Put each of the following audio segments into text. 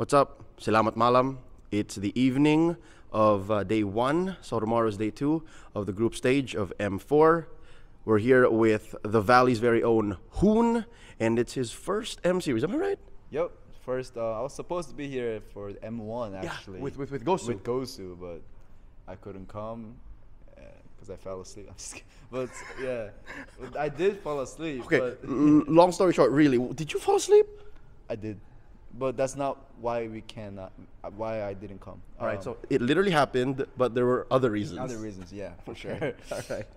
What's up? Selamat malam. It's the evening of uh, day one, so tomorrow is day two of the group stage of M4. We're here with the Valley's very own Hoon, and it's his first M series. Am I right? Yep. First, uh, I was supposed to be here for M1 actually. Yeah, with- with- with Gosu. With Gosu, but I couldn't come because I fell asleep. But yeah, I did fall asleep. Okay. But long story short, really, did you fall asleep? I did. But that's not why we cannot. Why I didn't come. All right. Um, So it literally happened, but there were other reasons. other reasons, yeah, for sure. All right.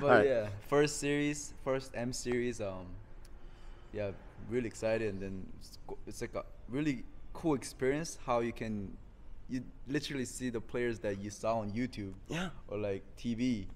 But Alright. yeah, first series, first M series. Um, yeah, really excited, and then it's, it's like a really cool experience. How you can, you literally see the players that you saw on YouTube, Yeah. or like TV,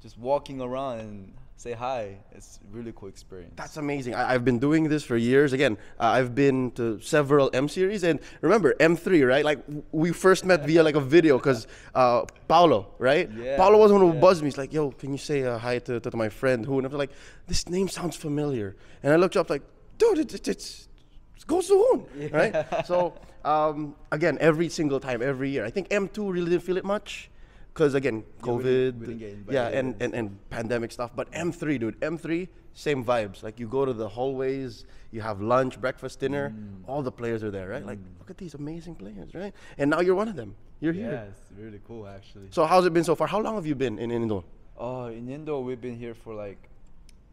just walking around and say hi. It's a really cool experience. That's amazing. I, I've been doing this for years. Again, uh, I've been to several M series, and remember M3, right? Like we first met via like a video because uh, Paulo, right? Yeah, Paulo was the one who yeah. buzzed me. He's like, "Yo, can you say uh, hi to, to, my friend who?" And I was like, "This name sounds familiar." And I looked up, like, "Dude, it, it, it's it's Gosu Hoon, right?" So um, again, every single time, every year, I think M2 really didn't feel it much. Because again, Yeah, we COVID, didn't- we didn't yeah, and, and, and pandemic stuff. But M3, dude, M3, same vibes. Like you go to the hallways, you have lunch, breakfast, dinner. Mm. All the players are there, right? Like look at these amazing players, right? And now you're one of them. You're yeah, here. it's really cool actually. So how's it been so far? How long have you been in Indo? Oh, in Indo, we've been here for like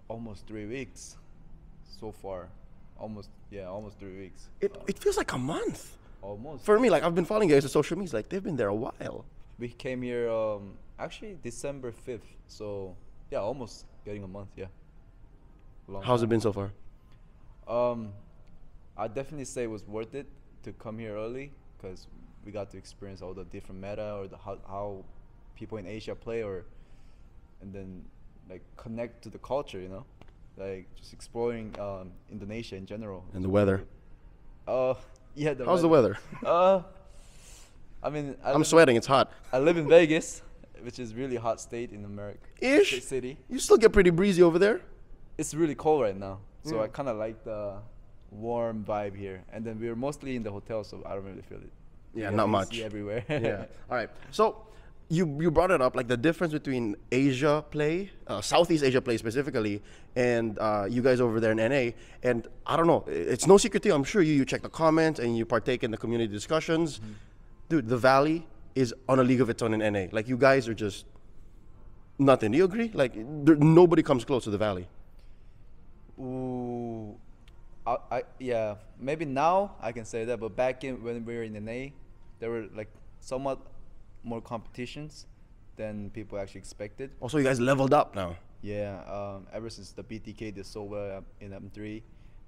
almost three weeks so far. Almost, yeah, almost three weeks. It, it feels like a month. Almost. For me, like I've been following you guys on social media, like they've been there a while. We came here um, actually December 5th. So, yeah, almost getting a month, yeah. Long How's it been so far? Um, I definitely say it was worth it to come here early because we got to experience all the different meta or the how, how people in Asia play or and then like connect to the culture, you know, like just exploring um, Indonesia in general. And the weather. Uh, yeah. How's the weather? Uh, I mean, I I'm live- sweating. It's hot. I live in Vegas, which is really hot state in America. Ish. City. You still get pretty breezy over there. It's really cold right now, so Yeah. I kind of like the warm vibe here. And then we're mostly in the hotel, so I don't really feel it. Yeah, not much. everywhere. yeah. All right. So you you brought it up like the difference between Asia play, uh, Southeast Asia play specifically, and uh, you guys over there in NA. And I don't know, it's no secret to you. I'm sure you you check the comments and you partake in the community discussions. Dude, the Valley is on a league of its own in NA. Like you guys are just nothing. Do you agree? Like there, nobody comes close to the Valley. Ooh, I, I yeah, maybe now I can say that, but back in when we were in NA, there were like somewhat more competitions than people actually expected. Also, you guys leveled up now. Yeah, um, ever since the BTK did so well in M3,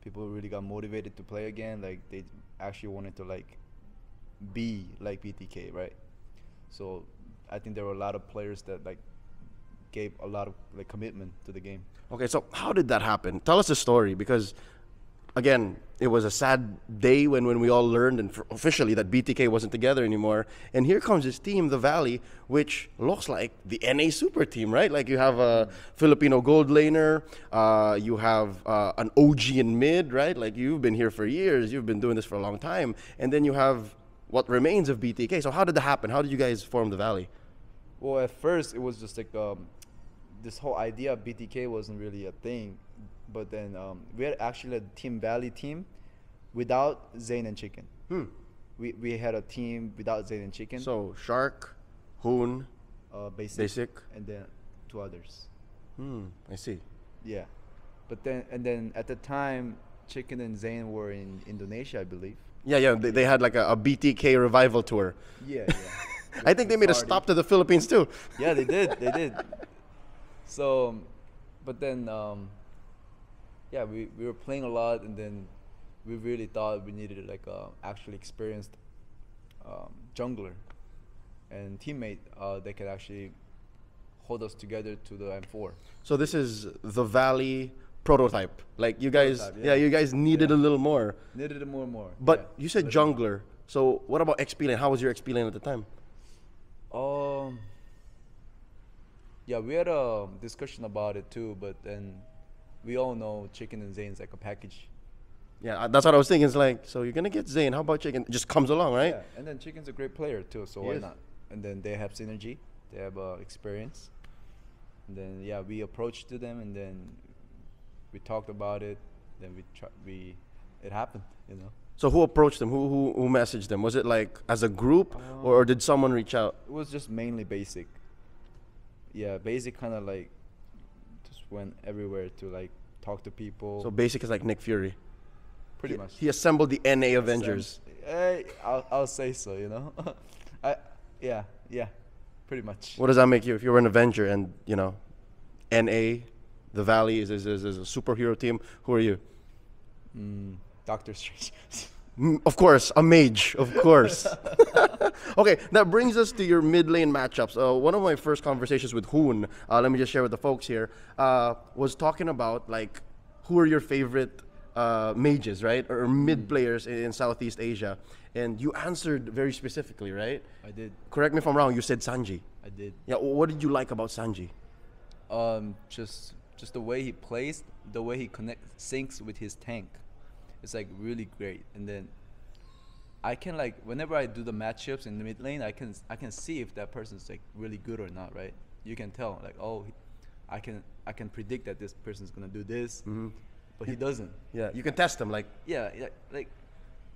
people really got motivated to play again. Like they actually wanted to like be like BTK, right? So I think there were a lot of players that like gave a lot of like commitment to the game. Okay, so how did that happen? Tell us the story because, again, it was a sad day when, when we all learned and officially that BTK wasn't together anymore. And here comes this team, the Valley, which looks like the NA super team, right? Like you have a Filipino gold laner, uh, you have uh, an OG in mid, right? Like you've been here for years, you've been doing this for a long time. And then you have what remains of BTK. So how did that happen? How did you guys form the Valley? Well, at first it was just like um, this whole idea of BTK wasn't really a thing, but then um, we had actually a Team Valley team without Zayn and Chicken. Hmm. We we had a team without Zayn and Chicken. So Shark, Hoon, uh, basic, Basic. and then two others. hmm, I see. Yeah, but then and then at the time, Chicken and Zayn were in Indonesia, I believe. Yeah, yeah, they, they had like a, a BTK revival tour. Yeah, yeah. I think they made a stop to the Philippines too. yeah, they did. They did. So, but then, um, yeah, we, we were playing a lot, and then we really thought we needed like a actually experienced um, jungler and teammate uh, that could actually hold us together to the M4. So this is the Valley prototype. Like you guys, Prototype, yeah. yeah. you guys needed Yeah. a little more. Needed it more more. But yeah. you said jungler. So what about XP lane? How was your XP lane at the time? Um. Yeah, we had a discussion about it too, but then we all know Chicken and Zane's like a package. Yeah, uh, that's what I was thinking. It's like, so you're gonna get Zane. How about Chicken? It Just comes along, right? Yeah, and then Chicken's a great player too, so He why is. not? And then they have synergy, they have uh, experience. And then yeah, we approached to them, and then we talked about it. Then we try, we it happened, you know. So who approached them? Who who who messaged them? Was it like as a group, or, or did someone reach out? It was just mainly basic. Yeah, basic kind of like just went everywhere to like talk to people. So basic is like Nick Fury. pretty he, much. He assembled the NA Avengers. Hey, I'll I'll say so. You know, I yeah yeah, pretty much. What does that make you? If you were an Avenger and you know, NA, the Valley is is, is, is a superhero team. Who are you? Mm, Doctor Strange. Mm, Of course, a mage. Of course. okay, that brings us to your mid lane matchups. Uh, one of my first conversations with Hoon, uh, let me just share with the folks here, uh, was talking about like who are your favorite uh, mages, right, or mid players in, in Southeast Asia, and you answered very specifically, right? I did. Correct me if I'm wrong. You said Sanji. I did. Yeah. What did you like about Sanji? Um, just just the way he plays, the way he connect syncs with his tank, it's like really great. And then I can like whenever I do the matchups in the mid lane, I can I can see if that person's like really good or not, right? You can tell like oh, I can I can predict that this person's gonna do this, mm-hmm. but he doesn't. Yeah, you can test him Like Yeah, yeah, like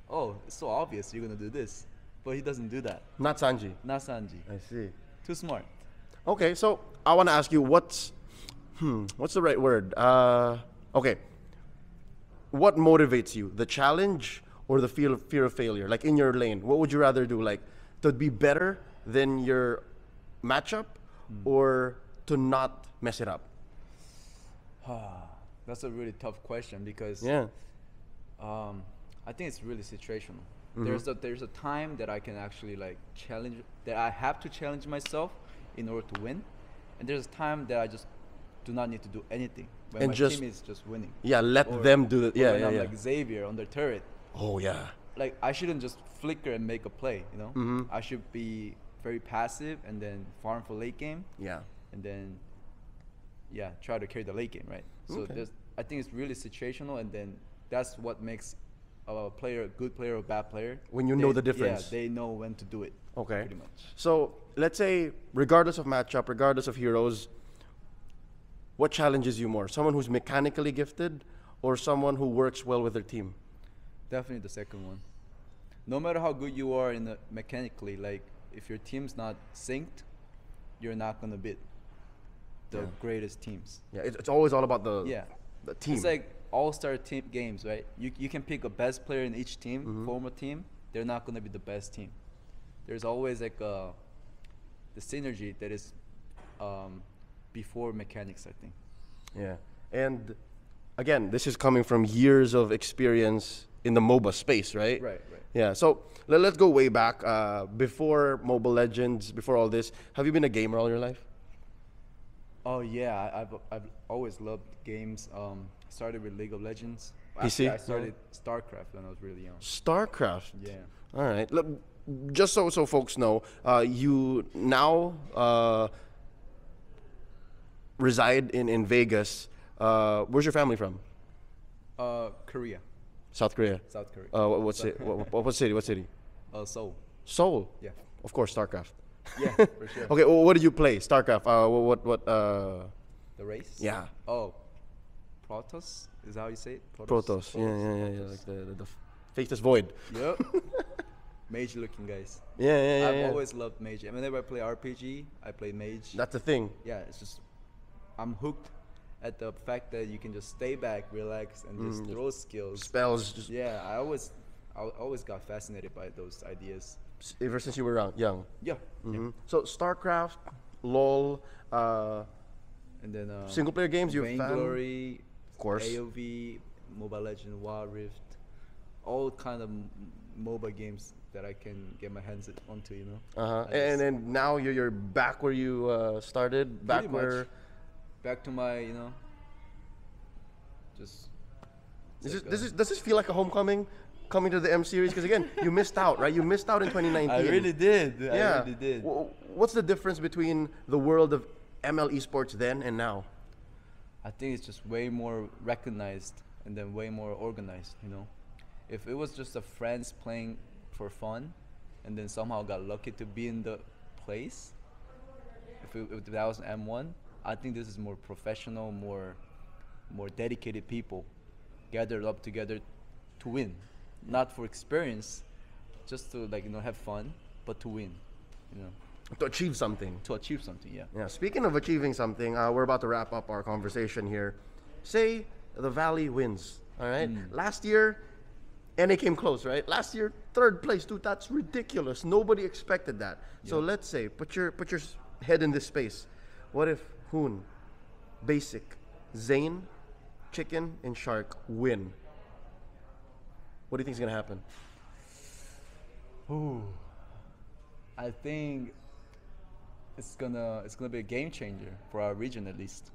oh, it's so obvious you're gonna do this, but he doesn't do that. not Sanji. Not Sanji, I see. too smart. Okay, so I want to ask you what's hmm, what's the right word? Uh, okay. What motivates you? The challenge or the fear of, fear of failure? Like in your lane, what would you rather do? Like to be better than your matchup or to not mess it up? That's a really tough question because Yeah. um, I think it's really situational. Mm-hmm. There's a there's a time that I can actually like challenge that I have to challenge myself in order to win, and there's a time that I just do not need to do anything when And my just- team is just winning. Yeah, let Or- them do it. Yeah, yeah, I'm yeah. like Xavier on the turret, oh, yeah. like I shouldn't just flicker and make a play. You know, Mhm. I should be very passive and then farm for late game Yeah. and then yeah try to carry the late game right so Okay. there's i think it's really situational and then that's what makes a player a good player or bad player When you know the difference. yeah they know when to do it Okay. pretty much So let's say, regardless of matchup, regardless of heroes, what challenges you more? Someone who's mechanically gifted or someone who works well with their team? definitely the second one no matter how good you are in the mechanically like if your team's not synced you're not gonna beat the Yeah. greatest teams Yeah, it's, it's always all about the yeah the team. It's like all-star team games, right? You you can pick a best player in each team, Mm-hmm. form a team. They're not gonna be the best team. There's always like uh the synergy that is um, before mechanics, I think. yeah, and again, this is coming from years of experience in the MOBA space, right? Right, right. Yeah. So let, let's go way back. Uh, before Mobile Legends, before all this, have you been a gamer all your life? Oh yeah, I've I've always loved games. Um, started with League of Legends. PC? Actually, I started StarCraft when I was really young. StarCraft. Yeah. All right. Look, just so so folks know, uh, you now uh, reside in in Vegas. Uh, where's your family from? Uh, Korea, South Korea. South Korea. Uh, what, what, ci- what, what, what city? What city? Uh, Seoul. Seoul. Yeah. Of course, StarCraft. Yeah, for sure. Okay. Well, what did you play? StarCraft. Uh, what what? uh, The race. Yeah. Oh, Protoss. Is that how you say it? Protoss. Yeah, yeah, yeah, yeah. Like the the, the faceless void. Yep. mage looking guys. Yeah, yeah, yeah. I've yeah. always loved mage. And whenever I play RPG, I play mage. That's the thing. yeah, it's just I'm hooked at the fact that you can just stay back, relax, and just Mm, throw skills. Spells. Just Yeah, I always, I always got fascinated by those ideas. ever since you were young. young. Yeah. yeah. hmm So StarCraft, LOL, uh, And then uh, single player games. Fan. Vainglory, Of course. AOV, Mobile Legend, Wild Rift, all kind of MOBA games that I can get my hands onto. You know. Uh huh. And then now you're you're back where you uh, started. Back where. much. Back to my, you know, just. This is, this is, does this feel like a homecoming coming to the M series? Because again, you missed out, right? You missed out in 2019. I really did. Yeah. I really did. What's the difference between the world of ML esports then and now? I think it's just way more recognized and then way more organized. You know, if it was just a friends playing for fun, and then somehow got lucky to be in the place, if, it, if that was an M1, I think this is more professional, more more dedicated people gathered up together to win, not for experience, just to like you know have fun, but to win, you know, To achieve something. to achieve something. Yeah. Yeah. Speaking of achieving something, uh, we're about to wrap up our conversation here. Say the Valley wins. All right. Last year, and it came close, right? Last year, third place, dude. That's ridiculous. Nobody expected that. So let's say, put your put your head in this space. What if Hoon, Basic, Zane, Chicken, and Shark win? What do you think is gonna happen? Ooh. I think it's gonna it's gonna be a game changer for our region at least.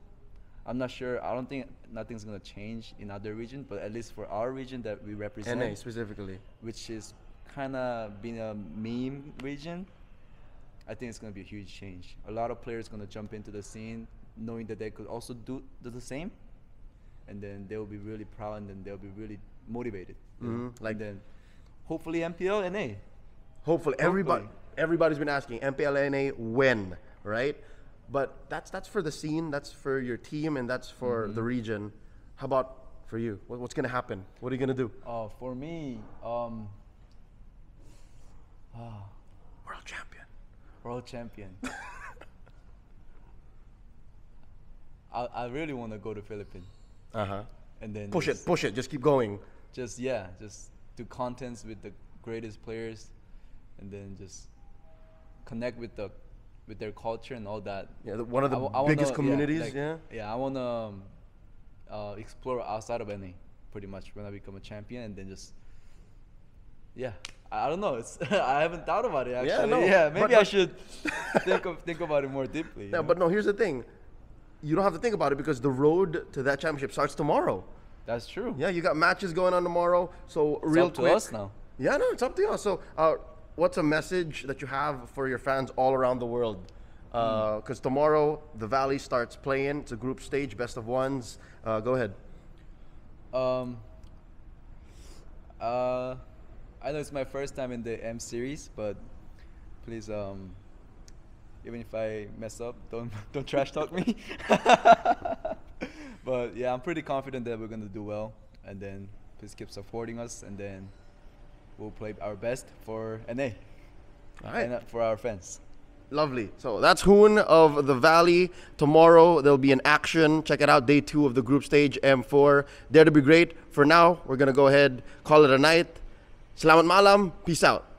I'm not sure. I don't think nothing's gonna change in other region, but at least for our region that we represent, NA specifically. which is kind of been a meme region, I think it's gonna be a huge change. A lot of players gonna jump into the scene, knowing that they could also do, do the same, and then they'll be really proud, and then they'll be really motivated. Mhm, like- and then hopefully MPL NA. Hopefully, everybody Hopefully. everybody's been asking MPL MPLNA when, right? But that's that's for the scene, that's for your team, and that's for the region. How about for you? What, what's gonna happen? What are you gonna do? Uh, for me, um, World champion. World champion. I, I really want to go to Philippines Uh huh. and then Push it, push it. Just keep going. just yeah, just do contents with the greatest players, and then just connect with the with their culture and all that. Yeah, the, one of the I I biggest wanna- communities. like, Yeah. Yeah, I wanna um, uh, explore outside of NA pretty much when I become a champion, and then just yeah. I don't know. It's I haven't thought about it actually. Yeah, no, yeah but- maybe I should think of think about it more deeply. Yeah, know? but no. Here's the thing. You don't have to think about it because the road to that championship starts tomorrow. that's true. Yeah, you got matches going on tomorrow. So real up to us now. Yeah, no, it's up to you. So, uh, what's a message that you have for your fans all around the world? Because tomorrow the Valley starts playing. It's a group stage, best of ones. Uh, go ahead. Um. Uh, I know it's my first time in the M series, but please, um, even if I mess up, don't don't trash talk me. but yeah, I'm pretty confident that we're gonna do well, and then please keep supporting us, and then we'll play our best for NA All right. and uh, for our fans. Lovely. So that's Hoon of the Valley. Tomorrow there'll be an action. Check it out. Day two of the group stage M4. Dare to be great. For now, we're gonna go ahead, call it a night. Salamat malam. Peace out.